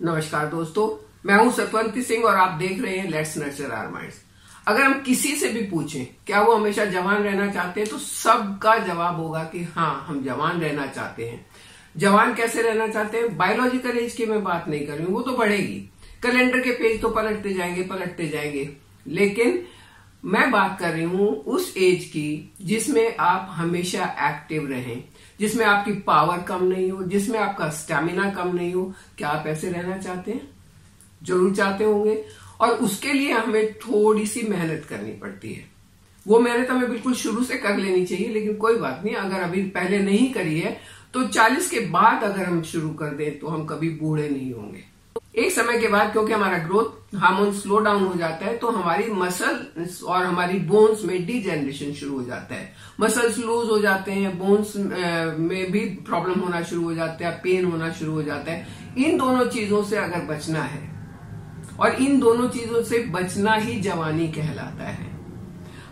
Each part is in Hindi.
नमस्कार दोस्तों, मैं हूँ सतवंती सिंह और आप देख रहे हैं लेट्स नर्चर आर माइंड्स अगर हम किसी से भी पूछें, क्या वो हमेशा जवान रहना चाहते हैं तो सबका जवाब होगा कि हाँ हम जवान रहना चाहते हैं। जवान कैसे रहना चाहते हैं? बायोलॉजिकल एज की मैं बात नहीं कर रही हूँ, वो तो बढ़ेगी। कैलेंडर के पेज तो पलटते जाएँगे पलटते जाएँगे। लेकिन मैं बात कर रही हूँ उस एज की जिसमें आप हमेशा एक्टिव रहें, जिसमें आपकी पावर कम नहीं हो, जिसमें आपका स्टेमिना कम नहीं हो। क्या आप ऐसे रहना चाहते हैं? ज़रूर चाहते होंगे। और उसके लिए हमें थोड़ी सी मेहनत करनी पड़ती है। वो मेहनत हमें बिल्कुल शुरू से कर लेनी चाहिए, लेकिन कोई बात नहीं, अगर अभी पहले नहीं करी है तो 40 के बाद अगर हम शुरू कर दें तो हम कभी बूढ़े नहीं होंगे। एक समय के बाद क्योंकि हमारा ग्रोथ हार्मोन स्लो डाउन हो जाता है तो हमारी मसल और हमारी बोन्स में डीजेनरेशन शुरू हो जाता है। मसल्स लूज हो जाते हैं बोन्स में भी प्रॉब्लम होना शुरू हो जाता है पेन होना शुरू हो जाता है। इन दोनों चीज़ों से अगर बचना है, और इन दोनों चीज़ों से बचना ही जवानी कहलाता है।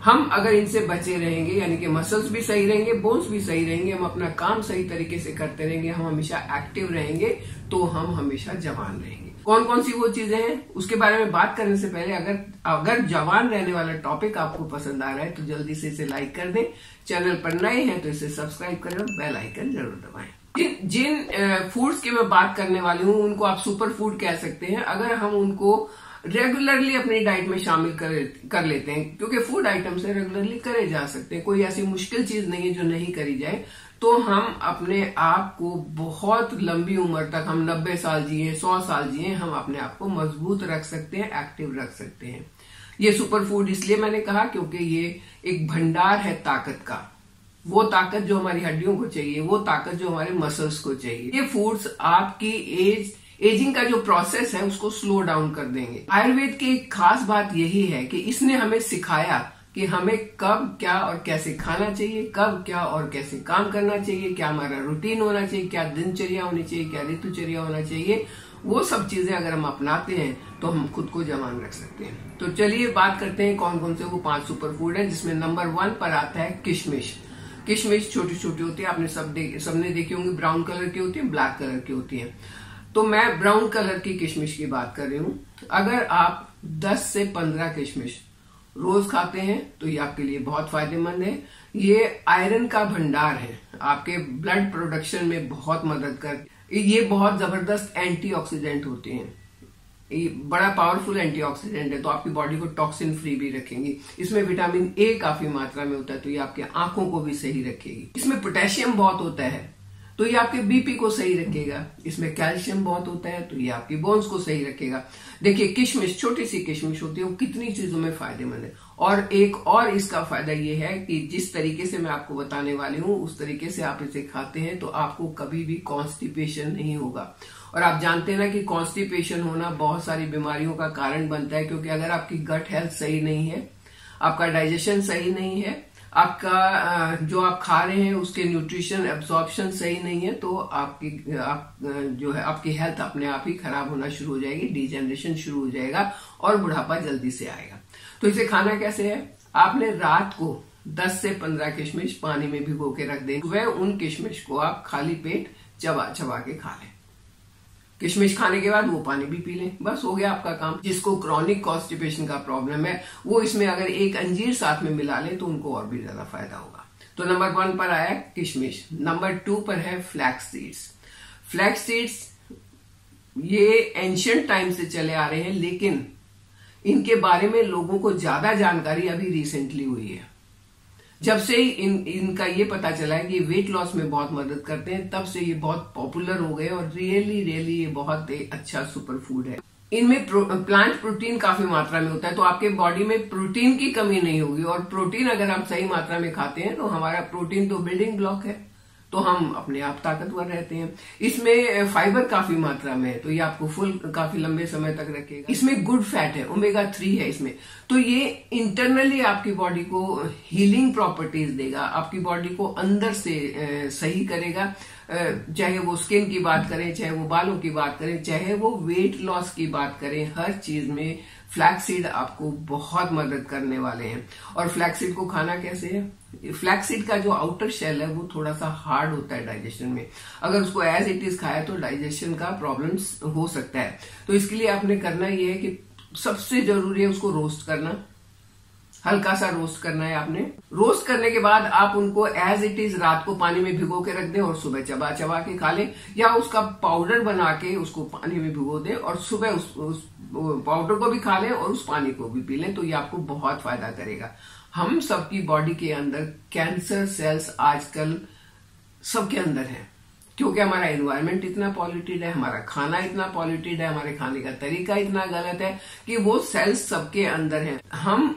हम अगर इनसे बचे रहेंगे, यानी कि मसल्स भी सही रहेंगे बोन्स भी सही रहेंगे, हम अपना काम सही तरीके से करते रहेंगे, हम हमेशा एक्टिव रहेंगे तो हम हमेशा जवान रहेंगे। कौन कौन सी वो चीज़ें हैं, उसके बारे में बात करने से पहले अगर अगर जवान रहने वाला टॉपिक आपको पसंद आ रहा है तो जल्दी से इसे लाइक कर दें। चैनल पर नए हैं तो इसे सब्सक्राइब करें और बेल आइकन ज़रूर दबाएँ। जिन जिन फूड्स की मैं बात करने वाली हूँ, उनको आप सुपर फ़ूड कह सकते हैं। अगर हम उनको रेगुलरली अपनी डाइट में शामिल कर कर लेते हैं, क्योंकि फ़ूड आइटम से रेगुलरली करे जा सकते हैं। कोई ऐसी मुश्किल चीज़ नहीं है जो नहीं करी जाए। तो हम अपने आप को बहुत लंबी उम्र तक, हम 90 साल जिए 100 साल जिए, हम अपने आप को मज़बूत रख सकते हैं एक्टिव रख सकते हैं। ये सुपर फ़ूड इसलिए मैंने कहा क्योंकि ये एक भंडार है ताकत का। वो ताकत जो हमारी हड्डियों को चाहिए, वो ताकत जो हमारे मसल्स को चाहिए। ये फूड्स आपकी एज एजिंग का जो प्रोसेस है, उसको स्लो डाउन कर देंगे। आयुर्वेद की एक खास बात यही है कि इसने हमें सिखाया कि हमें कब क्या और कैसे खाना चाहिए कब क्या और कैसे काम करना चाहिए क्या हमारा रूटीन होना चाहिए क्या दिनचर्या होनी चाहिए क्या ऋतुचर्या होना चाहिए वो सब चीज़ें अगर हम अपनाते हैं तो हम खुद को जवान रख सकते हैं। तो चलिए बात करते हैं कौन कौन से वो पाँच सुपर फ़ूड है जिसमें नंबर वन पर आता है किशमिश। किशमिश छोटी छोटी होती है आपने सब दे, सबने देखी होंगी ब्राउन कलर की होती है ब्लैक कलर की होती है। तो मैं ब्राउन कलर की किशमिश की बात कर रही हूँ। अगर आप 10 से 15 किशमिश रोज खाते हैं तो ये आपके लिए बहुत फ़ायदेमंद है। ये आयरन का भंडार है। आपके ब्लड प्रोडक्शन में बहुत मदद कर, ये बहुत ज़बरदस्त एंटीऑक्सीडेंट होते हैं। ये बड़ा पावरफुल एंटीऑक्सीडेंट है तो आपकी बॉडी को टॉक्सिन फ्री भी रखेंगी। इसमें विटामिन ए काफ़ी मात्रा में होता है तो ये आपके आँखों को भी सही रखेगी। इसमें पोटेशियम बहुत होता है। तो ये आपके बीपी को सही रखेगा। इसमें कैल्शियम बहुत होता है तो ये आपकी बोन्स को सही रखेगा। देखिए, किशमिश, छोटी सी किशमिश होती है, वो कितनी चीज़ों में फ़ायदेमंद है। और एक और इसका फ़ायदा ये है कि जिस तरीके से मैं आपको बताने वाली हूँ, उस तरीके से आप इसे खाते हैं तो आपको कभी भी कॉन्स्टिपेशन नहीं होगा। और आप जानते हैं ना कि कॉन्स्टिपेशन होना बहुत सारी बीमारियों का कारण बनता है, क्योंकि अगर आपकी गट हेल्थ सही नहीं है, आपका डाइजेशन सही नहीं है आपका जो आप खा रहे हैं, उसके न्यूट्रिशन एब्जॉर्प्शन सही नहीं है तो आपकी, आप जो है, आपकी हेल्थ अपने आप ही खराब होना शुरू हो जाएगी डिजेनरेशन शुरू हो जाएगा और बुढ़ापा जल्दी से आएगा। तो इसे खाना कैसे है? आपने रात को 10 से 15 किशमिश पानी में भिगो के रख दें। वह उन किशमिश को आप खाली पेट चबा चबा के खा लें। किशमिश खाने के बाद वो पानी भी पी लें। बस हो गया आपका काम। जिसको क्रॉनिक कॉन्स्टिपेशन का प्रॉब्लम है, वो इसमें अगर एक अंजीर साथ में मिला लें तो उनको और भी ज़्यादा फ़ायदा होगा। तो नंबर वन पर आया किशमिश। नंबर टू पर है फ्लैक्स सीड्स फ्लैक्स सीड्स ये एंशियंट टाइम से चले आ रहे हैं, लेकिन इनके बारे में लोगों को ज़्यादा जानकारी अभी रिसेंटली हुई है। जब से इन इनका ये पता चला है कि वेट लॉस में बहुत मदद करते हैं तब से ये बहुत पॉपुलर हो गए और रियली रियली ये बहुत अच्छा सुपर फ़ूड है। इनमें प्रो, प्लांट प्रोटीन काफ़ी मात्रा में होता है तो आपके बॉडी में प्रोटीन की कमी नहीं होगी और प्रोटीन अगर आप सही मात्रा में खाते हैं तो हमारा प्रोटीन तो बिल्डिंग ब्लॉक है। तो हम अपने आप ताकतवर रहते हैं। इसमें फाइबर काफ़ी मात्रा में है तो ये आपको फुल काफ़ी लंबे समय तक रखेगा। इसमें गुड फैट है ओमेगा थ्री है इसमें। तो ये इंटरनली आपकी बॉडी को हीलिंग प्रॉपर्टीज़ देगा, आपकी बॉडी को अंदर से सही करेगा। चाहे वो स्किन की बात करें, चाहे वो बालों की बात करें, चाहे वो वेट लॉस की बात करें, हर चीज़ में फ्लैक्सीड आपको बहुत मदद करने वाले हैं। और फ्लैक्सीड को खाना कैसे है? फ्लैक्सीड का जो आउटर शेल है, वो थोड़ा सा हार्ड होता है डाइजेशन में। अगर उसको एज इट इज़ खाया तो डाइजेशन का प्रॉब्लम हो सकता है। तो इसके लिए आपने करना ये है कि सबसे ज़रूरी है उसको रोस्ट करना। हल्का सा रोस्ट करना है आपने। रोस्ट करने के बाद आप उनको एज इट इज़ रात को पानी में भिगो के रख दें और सुबह चबा चबा के खा लें या उसका पाउडर बना के उसको पानी में भिगो दें और सुबह उस, उस पाउडर को भी खा लें और उस पानी को भी पी लें तो ये आपको बहुत फ़ायदा करेगा। हम सबकी बॉडी के अंदर कैंसर सेल्स आजकल सबके अंदर है क्योंकि हमारा एनवायरमेंट इतना पॉल्यूटेड है हमारा खाना इतना पॉल्यूटेड है हमारे खाने का तरीका इतना गलत है कि वो सेल्स सबके अंदर है। हम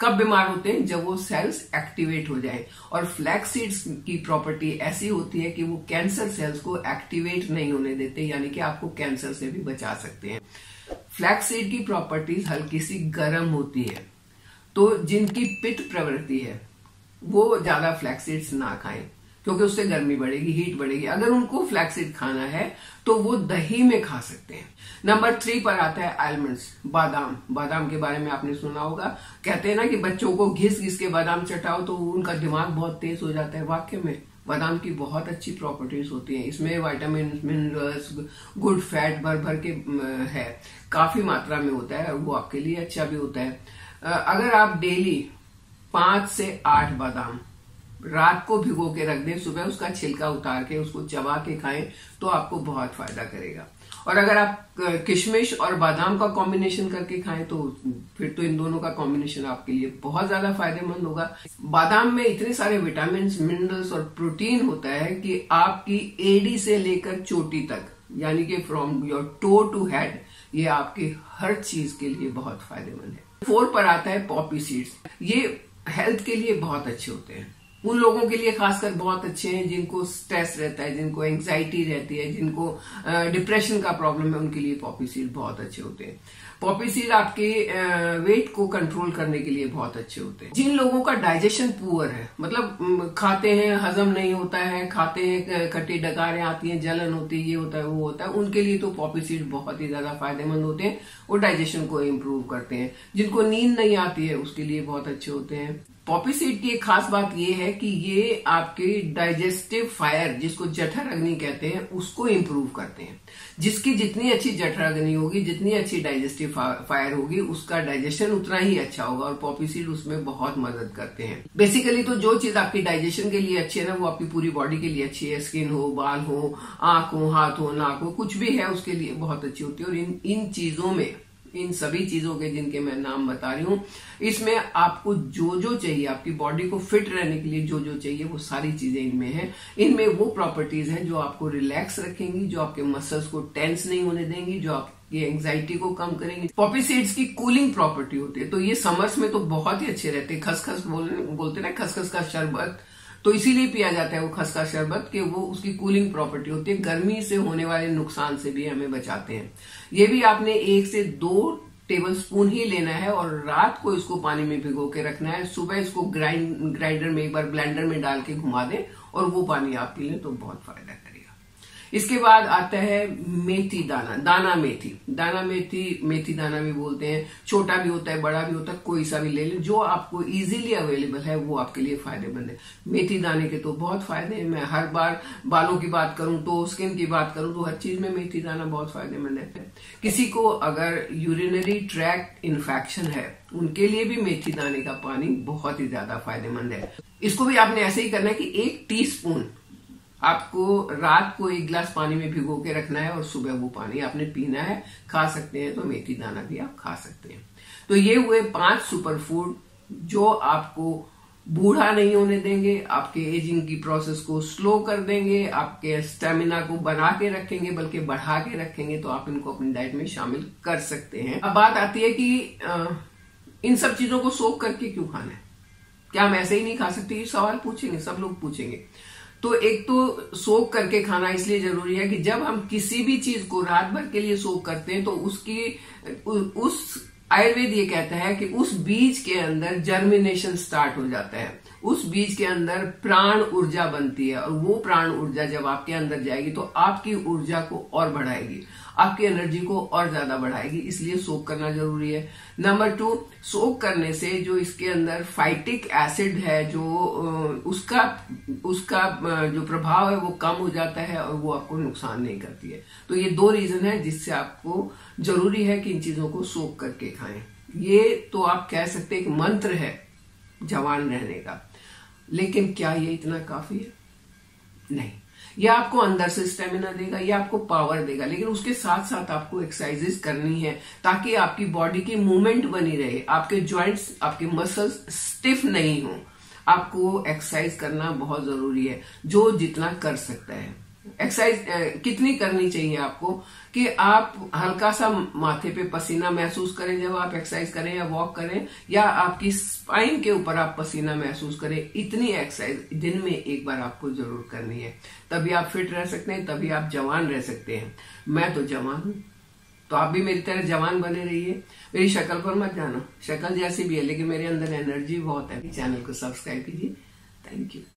कब बीमार होते हैं? जब वो सेल्स एक्टिवेट हो जाए। और फ्लैक्स सीड्स की प्रॉपर्टी ऐसी होती है कि वो कैंसर सेल्स को एक्टिवेट नहीं होने देते, यानी कि आपको कैंसर से भी बचा सकते हैं। फ्लैक्स सीड की प्रॉपर्टीज़ हल्की सी गर्म होती है। तो जिनकी पित्त प्रवृत्ति है, वो ज़्यादा फ्लैक्सीड्स ना खाएँ। क्योंकि उससे गर्मी बढ़ेगी हीट बढ़ेगी। अगर उनको फ्लैक्सीड खाना है तो वो दही में खा सकते हैं। नंबर थ्री पर आता है आलमंड्स बादाम। बादाम के बारे में आपने सुना होगा। कहते हैं ना कि बच्चों को घिस घिस के बादाम चटाओ तो उनका दिमाग बहुत तेज हो जाता है वाक्य में। बादाम की बहुत अच्छी प्रॉपर्टीज़ होती हैं। इसमें वाइटामिन मिनरल्स गुड फैट भर भर के है। काफ़ी मात्रा में होता है। वो आपके लिए अच्छा भी होता है। अगर आप डेली पाँच से आठ बादाम रात को भिगो के रख दें, सुबह उसका छिलका उतार के, उसको चबा के खाएँ तो आपको बहुत फ़ायदा करेगा। और अगर आप किशमिश और बादाम का कॉम्बिनेशन करके खाएँ तो फिर तो इन दोनों का कॉम्बिनेशन आपके लिए बहुत ज़्यादा फ़ायदेमंद होगा। बादाम में इतने सारे विटामिन मिनरल्स और प्रोटीन होता है कि आपकी एडी से लेकर चोटी तक, यानी कि from your toe to head ये आपके हर चीज़ के लिए बहुत फ़ायदेमंद है। फोर पर आता है पॉपी सीड्स ये हेल्थ के लिए बहुत अच्छे होते हैं। उन लोगों के लिए खासकर बहुत अच्छे हैं, जिनको स्ट्रेस रहता है, जिनको एंग्जाइटी रहती है, जिनको डिप्रेशन का प्रॉब्लम है, उनके लिए पॉपी सीड बहुत अच्छे होते हैं। पॉपी सीड आपके वेट को कंट्रोल करने के लिए बहुत अच्छे होते हैं। जिन लोगों का डाइजेशन पुअर है मतलब खाते हैं, हजम नहीं होता है, खाते हैं कटी डकारें आती हैं, जलन होती है, ये होता है, वो होता है, उनके लिए तो पॉपी सीड बहुत ही ज़्यादा फ़ायदेमंद होते हैं और डाइजेशन को इम्प्रूव करते हैं। जिनको नींद नहीं आती है, उसके लिए बहुत अच्छे होते हैं। पॉपी सीड की एक खास बात यह है कि ये आपके डाइजेस्टिव फायर, जिसको जठर अग्नि कहते हैं, उसको इम्प्रूव करते हैं। जिसकी जितनी अच्छी जठर अग्नि होगी, जितनी अच्छी डाइजेस्टिव फायर होगी, उसका डाइजेशन उतना ही अच्छा होगा और पॉपी सीड उसमें बहुत मदद करते हैं। बेसिकली तो जो चीज़ आपकी डाइजेशन के लिए अच्छी है ना, वो आपकी पूरी बॉडी के लिए अच्छी है। स्किन हो, बाल हो, आँख हो, हाथ हो, नाक हो, कुछ भी है उसके लिए बहुत अच्छी होती है। और इन इन चीज़ों में इन सभी चीज़ों के जिनके मैं नाम बता रही हूँ, इसमें आपको जो जो चाहिए, आपकी बॉडी को फिट रहने के लिए जो जो चाहिए, वो सारी चीज़ें इनमें है। इनमें वो प्रॉपर्टीज़ हैं जो आपको रिलैक्स रखेंगी, जो आपके मसल्स को टेंस नहीं होने देंगी, जो आप ये को कम करेंगे। पॉपी सीड्स की कूलिंग प्रॉपर्टी होती है। तो ये समर्स में तो बहुत ही अच्छे रहते हैं। खसखस बोल बोलते ना, खसखस का शरबत। तो इसीलिए पिया जाता है वो खस का शरबत कि वो उसकी कूलिंग प्रॉपर्टी होती है। गर्मी से होने वाले नुकसान से भी हमें बचाते हैं। ये भी आपने एक से दो टेबल स्पून ही लेना है और रात को इसको पानी में भिगो के रखना है। सुबह इसको ग्राइंड ग्राइंडर में एक बार ब्लेंडर में डाल के घुमा दें और वो पानी आप पी लें तो बहुत फ़ायदा है। इसके बाद आता है मेथी दाना दाना मेथी। दाना मेथी मेथी दाना भी बोलते हैं। छोटा भी होता है, बड़ा भी होता है, कोई सा भी ले लें, जो आपको इजीली अवेलेबल है, वो आपके लिए फ़ायदेमंद है। मेथी दाने के तो बहुत फ़ायदे हैं। मैं हर बार बालों की बात करूँ तो स्किन की बात करूँ तो हर चीज़ में मेथी दाना बहुत फ़ायदेमंद है। किसी को अगर यूरिनरी ट्रैक इन्फेक्शन है, उनके लिए भी मेथी दाने का पानी बहुत ही ज़्यादा फ़ायदेमंद है। इसको भी आपने ऐसे ही करना है कि एक टी आपको रात को एक गिलास पानी में भिगो के रखना है और सुबह वो पानी आपने पीना है खा सकते हैं तो मेथी दाना भी आप खा सकते हैं। तो ये हुए पाँच सुपर फ़ूड जो आपको बूढ़ा नहीं होने देंगे आपके एजिंग की प्रोसेस को स्लो कर देंगे आपके स्टेमिना को बना के रखेंगे बल्कि बढ़ा के रखेंगे तो आप इनको अपनी डाइट में शामिल कर सकते हैं। अब बात आती है कि आ, इन सब चीज़ों को सोख करके क्यों खाना है? क्या हम ऐसे ही नहीं खा सकते? ये सवाल पूछेंगे सब लोग पूछेंगे। तो एक तो सोख करके खाना इसलिए ज़रूरी है कि जब हम किसी भी चीज़ को रात भर के लिए सोख करते हैं तो उसकी उस आयुर्वेद ये कहता है कि उस बीज के अंदर जर्मिनेशन स्टार्ट हो जाता है। उस बीज के अंदर प्राण ऊर्जा बनती है और वो प्राण ऊर्जा जब आपके अंदर जाएगी तो आपकी ऊर्जा को और बढ़ाएगी। आपकी एनर्जी को और ज़्यादा बढ़ाएगी, इसलिए सोक करना ज़रूरी है। नंबर टू सोक करने से जो इसके अंदर फाइटिक एसिड है, जो उसका उसका जो प्रभाव है वो कम हो जाता है और वो आपको नुकसान नहीं करती है। तो ये दो रीजन है जिससे आपको ज़रूरी है कि इन चीज़ों को सोक करके खाएँ। ये तो आप कह सकते एक मंत्र है जवान रहने का। लेकिन क्या ये इतना काफ़ी है? नहीं। यह आपको अंदर से स्टेमिना देगा, या आपको पावर देगा, लेकिन उसके साथ साथ आपको एक्सरसाइजेस करनी है, ताकि आपकी बॉडी की मूवमेंट बनी रहे, आपके ज्वाइंट्स आपके मसल्स स्टिफ नहीं हो। आपको एक्सरसाइज करना बहुत ज़रूरी है, जो जितना कर सकता है। एक्सरसाइज कितनी करनी चाहिए आपको कि आप हल्का सा माथे पे पसीना महसूस करें जब आप एक्सरसाइज करें या वॉक करें, या आपकी स्पाइन के ऊपर आप पसीना महसूस करें। इतनी एक्सरसाइज दिन में एक बार आपको ज़रूर करनी है। तभी आप फिट रह सकते हैं, तभी आप जवान रह सकते हैं। मैं तो जवान हूँ। तो आप भी मेरी तरह जवान बने रहिए। मेरी शक्ल पर मत जाना। शक्ल जैसी भी है, लेकिन मेरे अंदर एनर्जी बहुत है। चैनल को सब्सक्राइब कीजिए। Thank you